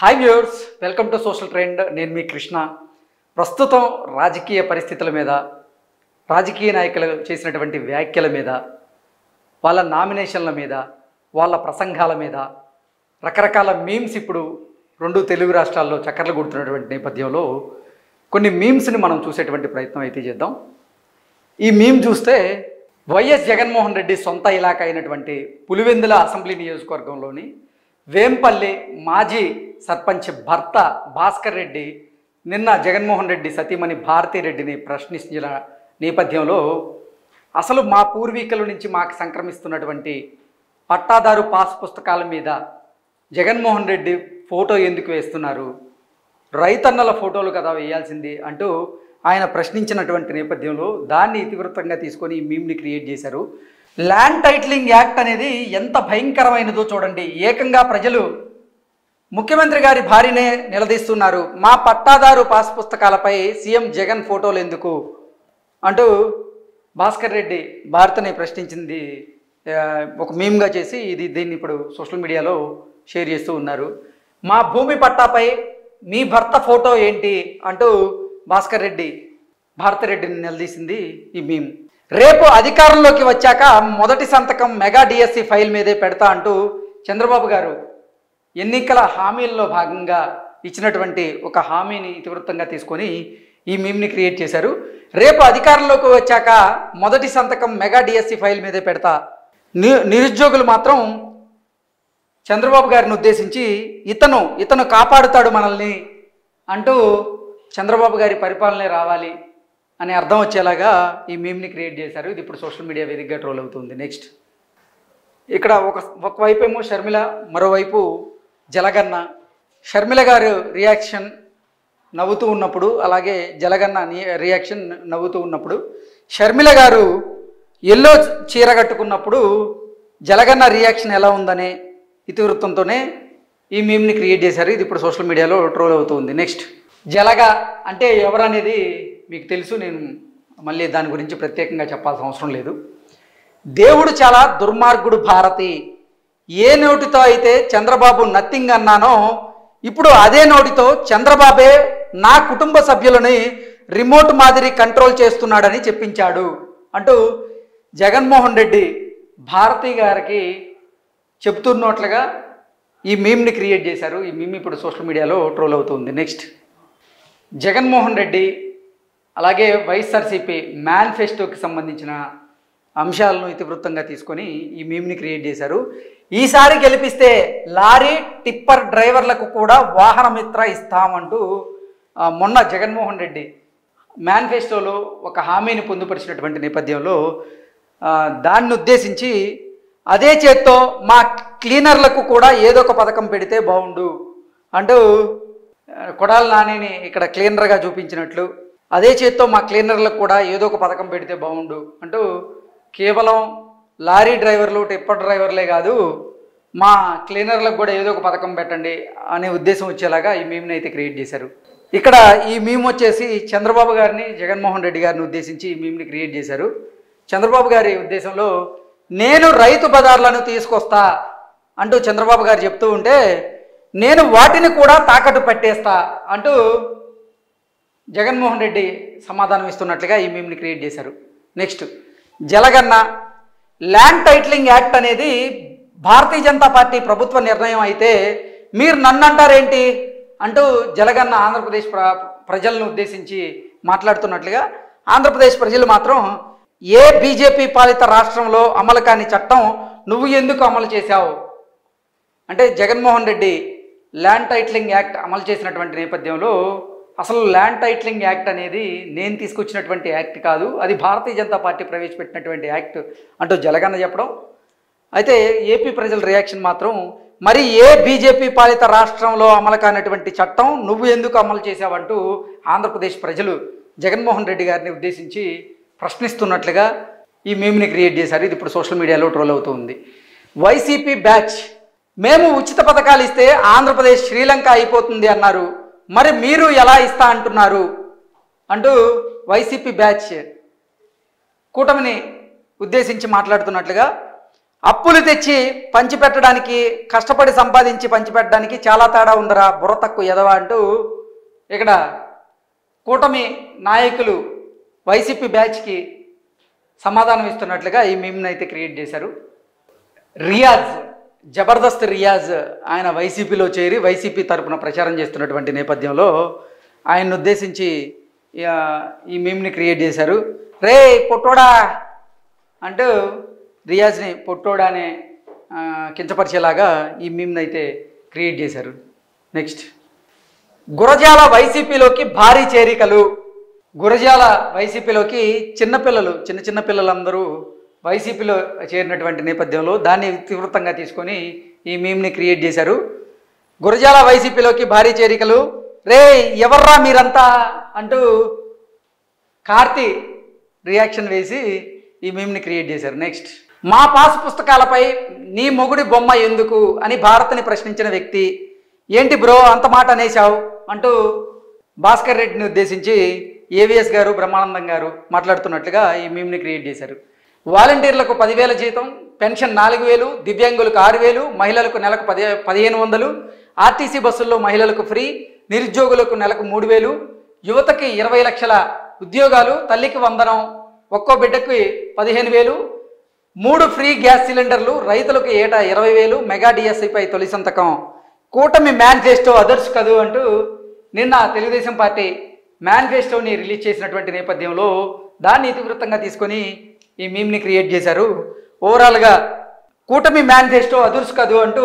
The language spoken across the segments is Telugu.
Hi viewers welcome to social trend నేను మీ కృష్ణ. ప్రస్తుతం రాజకీయ పరిస్థితుల మీద రాజకీయ నాయకులు చేసినటువంటి వ్యాఖ్యల మీద వాళ్ళ నామినేషన్ల మీద వాళ్ళ ప్రసంగాల మీద రకరకాల మీమ్స్ ఇప్పుడు రెండు తెలుగు రాష్ట్రాల్లో చక్కర్లు కొడుతున్నటువంటి నేపథ్యంలో కొన్ని మీమ్స్ని మనం చూసేటువంటి ప్రయత్నం అయితే చేద్దాం. ఈ మీమ్ చూస్తే వైఎస్ జగన్మోహన్ రెడ్డి సొంత ఇలాఖ అయినటువంటి పులివెందుల అసెంబ్లీ నియోజకవర్గంలోని వేంపల్లి మాజీ సర్పంచ్ భర్త భాస్కర్ రెడ్డి నిన్న జగన్మోహన్ రెడ్డి సతీమణి భారతీరెడ్డిని ప్రశ్నించిన నేపథ్యంలో అసలు మా పూర్వీకుల నుంచి మాకు సంక్రమిస్తున్నటువంటి పట్టాదారు పాస్ పుస్తకాల మీద జగన్మోహన్ రెడ్డి ఫోటో ఎందుకు వేస్తున్నారు? రైతన్నల ఫోటోలు కదా వేయాల్సింది అంటూ ఆయన ప్రశ్నించినటువంటి నేపథ్యంలో దాన్ని ఇతివృత్తంగా తీసుకొని మీమ్ని క్రియేట్ చేశారు. ల్యాండ్ టైటిలింగ్ యాక్ట్ అనేది ఎంత భయంకరమైనదో చూడండి. ఏకంగా ప్రజలు ముఖ్యమంత్రి గారి భార్యనే నిలదీస్తున్నారు. మా పట్టాదారు పాస్ పుస్తకాలపై సీఎం జగన్ ఫోటోలు ఎందుకు? అంటూ భాస్కర్ రెడ్డి భారతని ప్రశ్నించింది. ఒక మీమ్గా చేసి ఇది దీన్ని ఇప్పుడు సోషల్ మీడియాలో షేర్ చేస్తూ ఉన్నారు. మా భూమి పట్టాపై మీ భర్త ఫోటో ఏంటి? అంటూ భాస్కర్ రెడ్డి భారతరెడ్డిని నిలదీసింది ఈ మీమ్. రేపు అధికారంలోకి వచ్చాక మొదటి సంతకం మెగా డిఎస్సి ఫైల్ మీదే పెడతా అంటూ చంద్రబాబు గారు ఎన్నికల హామీల్లో భాగంగా ఇచ్చినటువంటి ఒక హామీని ఇతివృత్తంగా తీసుకొని ఈ మీమ్ని క్రియేట్ చేశారు. రేపు అధికారంలోకి వచ్చాక మొదటి సంతకం మెగా డిఎస్సి ఫైల్ మీదే పెడతా. ని నిరుద్యోగులు మాత్రం చంద్రబాబు గారిని ఉద్దేశించి ఇతను ఇతను కాపాడుతాడు మనల్ని అంటూ చంద్రబాబు గారి పరిపాలనే రావాలి. అని అర్థం వచ్చేలాగా ఈ మీమ్ని క్రియేట్ చేశారు. ఇది ఇప్పుడు సోషల్ మీడియా వేదికగా ట్రోల్ అవుతుంది. నెక్స్ట్ ఇక్కడ ఒక ఒకవైపు ఏమో షర్మిల మరోవైపు జలగన్న. షర్మిల గారు రియాక్షన్ నవ్వుతూ ఉన్నప్పుడు అలాగే జలగన్న రియాక్షన్ నవ్వుతూ ఉన్నప్పుడు షర్మిల గారు ఎల్లో చీర కట్టుకున్నప్పుడు జలగన్న రియాక్షన్ ఎలా ఉందనే ఇతివృత్తంతోనే ఈ మీమ్ని క్రియేట్ చేశారు. ఇది ఇప్పుడు సోషల్ మీడియాలో ట్రోల్ అవుతుంది. నెక్స్ట్ జలగ అంటే ఎవరనేది మీకు తెలుసు నేను మళ్ళీ దాని గురించి ప్రత్యేకంగా చెప్పాల్సిన అవసరం లేదు. దేవుడు చాలా దుర్మార్గుడు భారతి. ఏ నోటితో అయితే చంద్రబాబు నథింగ్ అన్నానో ఇప్పుడు అదే నోటితో చంద్రబాబే నా కుటుంబ సభ్యులని రిమోట్ మాదిరి కంట్రోల్ చేస్తున్నాడని చెప్పించాడు. అంటూ జగన్మోహన్ రెడ్డి భారతి గారికి చెప్తున్నట్లుగా ఈ మీమ్ని క్రియేట్ చేశారు. ఈ మీమ్ ఇప్పుడు సోషల్ మీడియాలో ట్రోల్ అవుతుంది. నెక్స్ట్. జగన్మోహన్ రెడ్డి అలాగే వైఎస్ఆర్సీపీ మేనిఫెస్టోకి సంబంధించిన అంశాలను ఇతివృత్తంగా తీసుకొని ఈ మీమ్ని క్రియేట్ చేశారు. ఈసారి గెలిపిస్తే లారీ టిప్పర్ డ్రైవర్లకు కూడా వాహనమిత్ర ఇస్తామంటూ మొన్న జగన్మోహన్ రెడ్డి మేనిఫెస్టోలో ఒక హామీని పొందుపరిచినటువంటి నేపథ్యంలో దాన్ని ఉద్దేశించి అదే చేత్తో మా క్లీనర్లకు కూడా ఏదో ఒక పథకం పెడితే బాగుండు అంటూ కొడాల నానిని ఇక్కడ క్లీనర్గా చూపించినట్లు అదే చేత్తో మా క్లీనర్లకు కూడా ఏదో ఒక పథకం పెడితే బాగుండు అంటూ కేవలం లారీ డ్రైవర్లు టిప్పర్ డ్రైవర్లే కాదు మా క్లీనర్లకు కూడా ఏదో ఒక పథకం పెట్టండి అనే ఉద్దేశం వచ్చేలాగా ఈ మీమ్ని అయితే క్రియేట్ చేశారు. ఇక్కడ ఈ మీమ్ వచ్చేసి చంద్రబాబు గారిని జగన్మోహన్ రెడ్డి గారిని ఉద్దేశించి ఈ మీమ్ని క్రియేట్ చేశారు. చంద్రబాబు గారి ఉద్దేశంలో నేను రైతు బజార్లను తీసుకొస్తా అంటూ చంద్రబాబు గారు చెప్తూ ఉంటే నేను వాటిని కూడా తాకట్టు పట్టేస్తా అంటూ జగన్మోహన్ రెడ్డి సమాధానం ఇస్తున్నట్లుగా ఈ మేమ్ని క్రియేట్ చేశారు. Next Jalaganna land titling act అనేది భారతీయ జనతా పార్టీ ప్రభుత్వ నిర్ణయం అయితే మీరు నన్ను అంటారేంటి అంటూ జలగన్న ఆంధ్రప్రదేశ్ ప్ర ప్రజలను ఉద్దేశించి మాట్లాడుతున్నట్లుగా ఆంధ్రప్రదేశ్ ప్రజలు మాత్రం ఏ బీజేపీ పాలిత రాష్ట్రంలో అమలు కాని చట్టం నువ్వు ఎందుకు అమలు చేశావు? అంటే Jaganmohan Reddy land titling act అమలు చేసినటువంటి నేపథ్యంలో అసలు ల్యాండ్ టైట్లింగ్ యాక్ట్ అనేది నేను తీసుకొచ్చినటువంటి యాక్ట్ కాదు అది భారతీయ జనతా పార్టీ ప్రవేశపెట్టినటువంటి యాక్ట్ అంటూ జలగన్న చెప్పడం. అయితే ఏపీ ప్రజల రియాక్షన్ మాత్రం మరి ఏ బీజేపీ పాలిత రాష్ట్రంలో అమలు కానటువంటి చట్టం నువ్వు ఎందుకు అమలు చేశావంటూ ఆంధ్రప్రదేశ్ ప్రజలు జగన్మోహన్ రెడ్డి గారిని ఉద్దేశించి ప్రశ్నిస్తున్నట్లుగా ఈ మేమ్ని క్రియేట్ చేశారు. ఇది ఇప్పుడు సోషల్ మీడియాలో ట్రోల్ అవుతుంది. వైసీపీ బ్యాచ్ మేము ఉచిత పథకాలు ఇస్తే ఆంధ్రప్రదేశ్ శ్రీలంక అయిపోతుంది అన్నారు మరి మీరు ఎలా ఇస్తా అంటున్నారు? అంటూ వైసీపీ బ్యాచ్ కూటమిని ఉద్దేశించి మాట్లాడుతున్నట్లుగా అప్పులు తెచ్చి పంచిపెట్టడానికి కష్టపడి సంపాదించి పంచిపెట్టడానికి చాలా తేడా ఉందరా బుర్ర తక్కువ ఎదవా అంటూ ఇక్కడ కూటమి నాయకులు వైసీపీ బ్యాచ్కి సమాధానం ఇస్తున్నట్లుగా ఈ మీమ్ని అయితే క్రియేట్ చేశారు. రియాజ్ జబర్దస్త్ రియాజ్ ఆయన వైసీపీలో చేరి వైసీపీ తరపున ప్రచారం చేస్తున్నటువంటి నేపథ్యంలో ఆయన్ని ఉద్దేశించి ఈ మీమ్ని క్రియేట్ చేశారు. రే పొట్టోడా! అంటూ రియాజ్ని పొట్టోడా అనే కించపరిచేలాగా ఈ మీమ్ని అయితే క్రియేట్ చేశారు. నెక్స్ట్. గురజాల వైసీపీలోకి భారీ చేరికలు. గురజాల వైసీపీలోకి చిన్నపిల్లలు చిన్న చిన్న పిల్లలందరూ వైసీపీలో చేరినటువంటి నేపథ్యంలో దాన్ని తీవ్రతంగా తీసుకొని ఈ మీమ్ని క్రియేట్ చేశారు. గురజాల వైసీపీలోకి భారీ చేరికలు. రే ఎవర్రా మీరంతా అంటూ కార్తి రియాక్షన్ వేసి ఈ మీమ్ని క్రియేట్ చేశారు. నెక్స్ట్ మా పాస్ పుస్తకాలపై నీ మొగుడి బొమ్మ ఎందుకు అని భారత్ని ప్రశ్నించిన వ్యక్తి ఏంటి బ్రో అంత మాట అనేశావు? అంటూ భాస్కర్ రెడ్డిని ఉద్దేశించి ఏవిఎస్ గారు బ్రహ్మానందం గారు మాట్లాడుతున్నట్లుగా ఈ మీమ్ని క్రియేట్ చేశారు. వాలంటీర్లకు పదివేల జీతం పెన్షన్ నాలుగు వేలు దివ్యాంగులకు ఆరు వేలు మహిళలకు నెలకు పది పదిహేను వందలు ఆర్టీసీ బస్సుల్లో మహిళలకు ఫ్రీ నిరుద్యోగులకు నెలకు మూడు వేలు యువతకి ఇరవై లక్షల ఉద్యోగాలు తల్లికి వందనం ఒక్కో బిడ్డకి పదిహేను వేలు మూడు ఫ్రీ గ్యాస్ సిలిండర్లు రైతులకు ఏటా ఇరవై వేలు మెగా డిఎస్సిపై తొలి సంతకం. కూటమి మేనిఫెస్టో అదర్స్ కదు అంటూ నిన్న తెలుగుదేశం పార్టీ మేనిఫెస్టోని రిలీజ్ చేసినటువంటి నేపథ్యంలో దాన్ని ఇతివృత్తంగా తీసుకొని ఈ మీమ్ని క్రియేట్ చేశారు. ఓవరాల్గా కూటమి మేనిఫెస్టో అదుర్స్ కదు అంటూ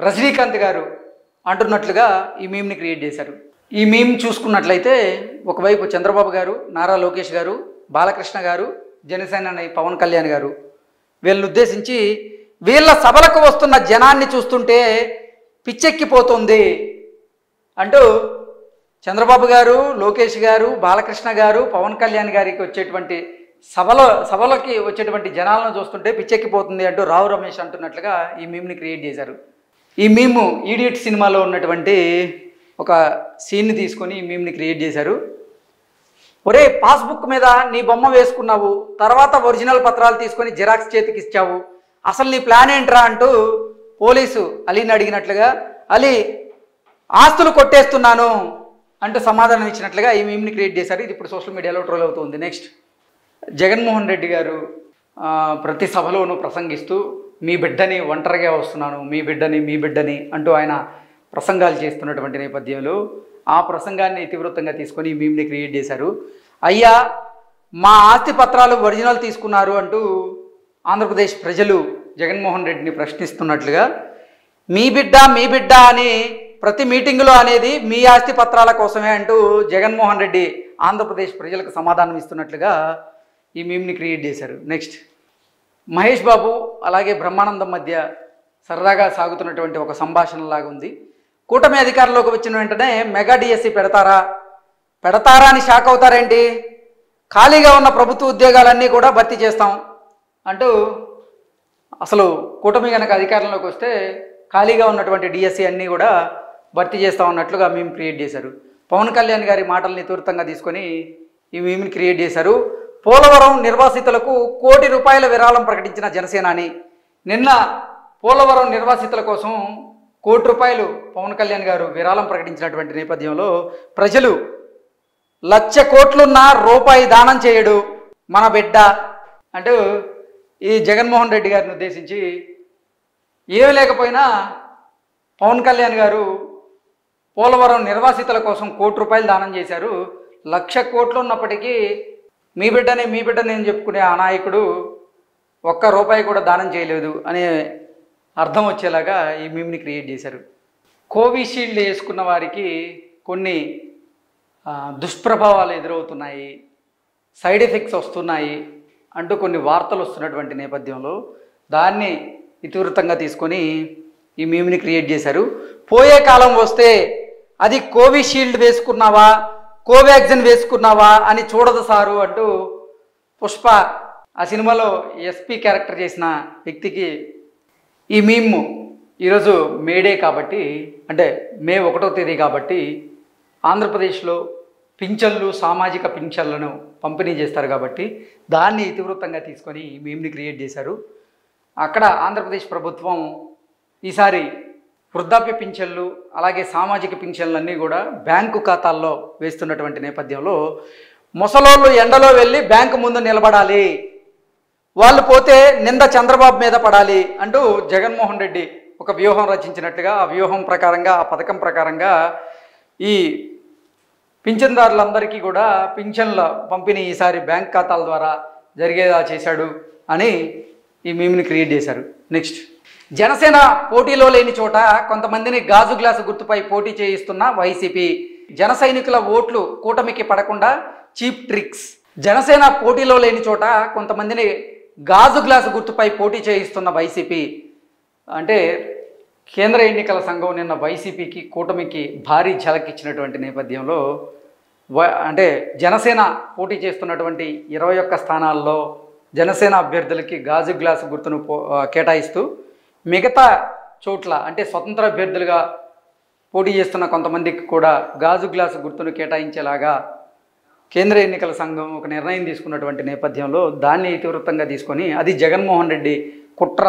రజనీకాంత్ గారు అంటున్నట్లుగా ఈ మీమ్ని క్రియేట్ చేశారు. ఈ మీమ్ చూసుకున్నట్లయితే ఒకవైపు చంద్రబాబు గారు నారా లోకేష్ గారు బాలకృష్ణ గారు జనసేన పవన్ కళ్యాణ్ గారు వీళ్ళని ఉద్దేశించి వీళ్ళ సభలకు వస్తున్న జనాన్ని చూస్తుంటే పిచ్చెక్కిపోతుంది అంటూ చంద్రబాబు గారు లోకేష్ గారు బాలకృష్ణ గారు పవన్ కళ్యాణ్ గారికి వచ్చేటువంటి సభలో సభలోకి వచ్చేటువంటి జనాలను చూస్తుంటే పిచ్చెక్కిపోతుంది అంటూ రావు రమేష్ అంటున్నట్లుగా ఈ మీమ్ని క్రియేట్ చేశారు. ఈ మీము ఈడియట్ సినిమాలో ఉన్నటువంటి ఒక సీన్ని తీసుకొని ఈ మీమ్ని క్రియేట్ చేశారు. ఒరే పాస్బుక్ మీద నీ బొమ్మ వేసుకున్నావు తర్వాత ఒరిజినల్ పత్రాలు తీసుకొని జిరాక్స్ చేతికి ఇచ్చావు అసలు నీ ప్లాన్ ఏంట్రా అంటూ పోలీసు అలీని అడిగినట్లుగా అలీ ఆస్తులు కొట్టేస్తున్నాను అంటూ సమాధానం ఇచ్చినట్లుగా ఈ మీమ్ని క్రియేట్ చేశారు. ఇది ఇప్పుడు సోషల్ మీడియాలో ట్రోల్ అవుతుంది. నెక్స్ట్. జగన్మోహన్ రెడ్డి గారు ప్రతి సభలోనూ ప్రసంగిస్తూ మీ బిడ్డని ఒంటరిగా వస్తున్నాను మీ బిడ్డని మీ బిడ్డని అంటూ ఆయన ప్రసంగాలు చేస్తున్నటువంటి నేపథ్యంలో ఆ ప్రసంగాన్ని ఇతివృత్తంగా తీసుకొని మీమ్ని క్రియేట్ చేశారు. అయ్యా మా ఆస్తి పత్రాలు ఒరిజినల్ తీసుకున్నారు అంటూ ఆంధ్రప్రదేశ్ ప్రజలు జగన్మోహన్ రెడ్డిని ప్రశ్నిస్తున్నట్లుగా మీ బిడ్డ మీ బిడ్డ అని ప్రతి మీటింగులో అనేది మీ ఆస్తి పత్రాల కోసమే అంటూ జగన్మోహన్ రెడ్డి ఆంధ్రప్రదేశ్ ప్రజలకు సమాధానం ఇస్తున్నట్లుగా ఈ మేమ్ని క్రియేట్ చేశారు. నెక్స్ట్ మహేష్ బాబు అలాగే బ్రహ్మానందం మధ్య సరదాగా సాగుతున్నటువంటి ఒక సంభాషణ లాగా ఉంది. కూటమి అధికారంలోకి వచ్చిన వెంటనే మెగా డిఎస్సి పెడతారా? పెడతారా అని షాక్ అవుతారేంటి? ఖాళీగా ఉన్న ప్రభుత్వ ఉద్యోగాలన్నీ కూడా భర్తీ చేస్తాం అంటూ అసలు కూటమి కనుక అధికారంలోకి వస్తే ఖాళీగా ఉన్నటువంటి డిఎస్సి అన్నీ కూడా భర్తీ చేస్తా ఉన్నట్లుగా మేము క్రియేట్ చేశారు. పవన్ కళ్యాణ్ గారి మాటల్ని తూర్తంగా తీసుకొని ఈ మేముని క్రియేట్ చేశారు. పోలవరం నిర్వాసితులకు కోటి రూపాయల విరాళం ప్రకటించిన జనసేనాని. నిన్న పోలవరం నిర్వాసితుల కోసం కోటి రూపాయలు పవన్ కళ్యాణ్ గారు విరాళం ప్రకటించినటువంటి నేపథ్యంలో ప్రజలు లక్ష కోట్లున్న రూపాయి దానం చేయడు మన బిడ్డ అంటూ ఈ జగన్మోహన్ రెడ్డి గారిని ఉద్దేశించి ఏమి లేకపోయినా పవన్ కళ్యాణ్ గారు పోలవరం నిర్వాసితుల కోసం కోటి రూపాయలు దానం చేశారు. లక్ష కోట్లు ఉన్నప్పటికీ మీ బిడ్డని మీ బిడ్డని అని చెప్పుకునే ఆ నాయకుడు ఒక్క రూపాయి కూడా దానం చేయలేదు అనే అర్థం వచ్చేలాగా ఈ మీమ్ని క్రియేట్ చేశారు. కోవిషీల్డ్ వేసుకున్న వారికి కొన్ని దుష్ప్రభావాలు ఎదురవుతున్నాయి సైడ్ ఎఫెక్ట్స్ వస్తున్నాయి అంటూ కొన్ని వార్తలు వస్తున్నటువంటి నేపథ్యంలో దాన్ని ఇతివృత్తంగా తీసుకొని ఈ మీమ్ని క్రియేట్ చేశారు. పోయే కాలం వస్తే అది కోవిషీల్డ్ వేసుకున్నావా? కోవాక్సిన్ వేసుకున్నావా అని చూడదు సారు అంటూ పుష్ప ఆ సినిమాలో ఎస్పీ క్యారెక్టర్ చేసిన వ్యక్తికి ఈ మేము ఈరోజు మేడే కాబట్టి అంటే మే ఒకటో తేదీ కాబట్టి ఆంధ్రప్రదేశ్లో పింఛన్లు సామాజిక పింఛన్లను పంపిణీ చేస్తారు కాబట్టి దాన్ని ఇతివృత్తంగా తీసుకొని ఈ క్రియేట్ చేశారు. అక్కడ ఆంధ్రప్రదేశ్ ప్రభుత్వం ఈసారి వృద్ధాప్య పింఛన్లు అలాగే సామాజిక పింఛన్లన్నీ కూడా బ్యాంకు ఖాతాల్లో వేస్తున్నటువంటి నేపథ్యంలో ముసలోళ్ళు ఎండలో వెళ్ళి బ్యాంకు ముందు నిలబడాలి. వాళ్ళు పోతే నింద చంద్రబాబు మీద పడాలి అంటూ జగన్మోహన్ రెడ్డి ఒక వ్యూహం రచించినట్టుగా ఆ వ్యూహం ప్రకారంగా ఆ పథకం ప్రకారంగా ఈ పింఛన్దారులందరికీ కూడా పింఛన్ల పంపిణీ ఈసారి బ్యాంక్ ఖాతాల ద్వారా జరిగేలా చేశాడు అని ఈ మీమ్ని క్రియేట్ చేశారు. నెక్స్ట్. జనసేన పోటీలో లేని చోట కొంతమందిని గాజు గ్లాసు గుర్తుపై పోటీ చేయిస్తున్న వైసీపీ జన సైనికుల ఓట్లు కూటమికి పడకుండా చీప్ ట్రిక్స్. జనసేన పోటీలో లేని చోట కొంతమందిని గాజు గ్లాసు గుర్తుపై పోటీ చేయిస్తున్న వైసీపీ. అంటే కేంద్ర ఎన్నికల సంఘం నిన్న వైసీపీకి కూటమికి భారీ ఝలక్ ఇచ్చినటువంటి నేపథ్యంలో వ- అంటే జనసేన పోటీ చేస్తున్నటువంటి ఇరవై ఒక్క స్థానాల్లో జనసేన అభ్యర్థులకి గాజు గ్లాసు గుర్తును పో- కేటాయిస్తూ మిగతా చోట్ల అంటే స్వతంత్ర అభ్యర్థులుగా పోటీ చేస్తున్న కొంతమందికి కూడా గాజు గ్లాసు గుర్తును కేటాయించేలాగా కేంద్ర ఎన్నికల సంఘం ఒక నిర్ణయం తీసుకున్నటువంటి నేపథ్యంలో దాన్ని ఇతివృత్తంగా తీసుకొని అది జగన్మోహన్ రెడ్డి కుట్ర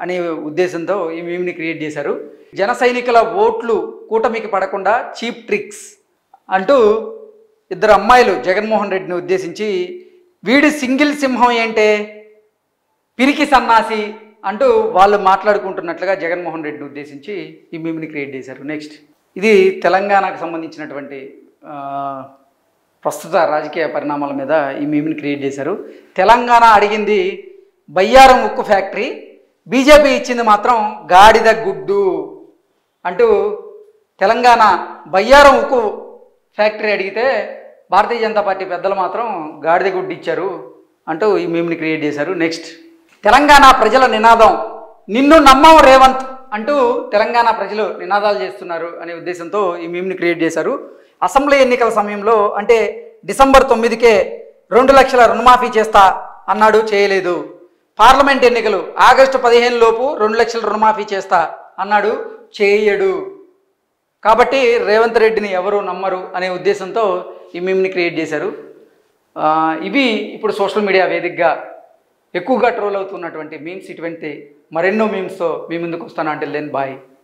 అనే ఉద్దేశంతో ఈ మీమ్ని క్రియేట్ చేశారు. జన సైనికుల ఓట్లు కూటమికి పడకుండా చీప్ ట్రిక్స్ అంటూ ఇద్దరు అమ్మాయిలు జగన్మోహన్ రెడ్డిని ఉద్దేశించి వీడి సింగిల్ సింహం ఏంటే? పిరికి సన్నాసి అంటూ వాళ్ళు మాట్లాడుకుంటున్నట్లుగా జగన్మోహన్ రెడ్డిని ఉద్దేశించి ఈ మీమ్ని క్రియేట్ చేశారు. నెక్స్ట్ ఇది తెలంగాణకు సంబంధించినటువంటి ప్రస్తుత రాజకీయ పరిణామాల మీద ఈ మీమ్ని క్రియేట్ చేశారు. తెలంగాణ అడిగింది బయ్యారం ఉక్కు ఫ్యాక్టరీ. బీజేపీ ఇచ్చింది మాత్రం గాడిద గుడ్డు అంటూ తెలంగాణ బయ్యారం ఉక్కు ఫ్యాక్టరీ అడిగితే భారతీయ జనతా పార్టీ పెద్దలు మాత్రం గాడిద గుడ్డు ఇచ్చారు అంటూ ఈ మీమ్ని క్రియేట్ చేశారు. నెక్స్ట్ తెలంగాణ ప్రజల నినాదం నిన్ను నమ్మం రేవంత్ అంటూ తెలంగాణ ప్రజలు నినాదాలు చేస్తున్నారు అనే ఉద్దేశంతో ఈ మీమ్ని క్రియేట్ చేశారు. అసెంబ్లీ ఎన్నికల సమయంలో అంటే డిసెంబర్ తొమ్మిదికే రెండు లక్షల రుణమాఫీ చేస్తా అన్నాడు చేయలేదు. పార్లమెంట్ ఎన్నికలు ఆగస్టు పదిహేను లోపు రెండు లక్షల రుణమాఫీ చేస్తా అన్నాడు చేయడు. కాబట్టి రేవంత్ రెడ్డిని ఎవరు నమ్మరు అనే ఉద్దేశంతో ఈ మీమ్ని క్రియేట్ చేశారు. ఇవి ఇప్పుడు సోషల్ మీడియా వేదికగా ఎక్కువగా ట్రోల్ అవుతున్నటువంటి మీమ్స్ ఇటువంటి మరెన్నో మీమ్స్తో మీ ముందుకు వస్తాను. అంటే లెన్ బాయ్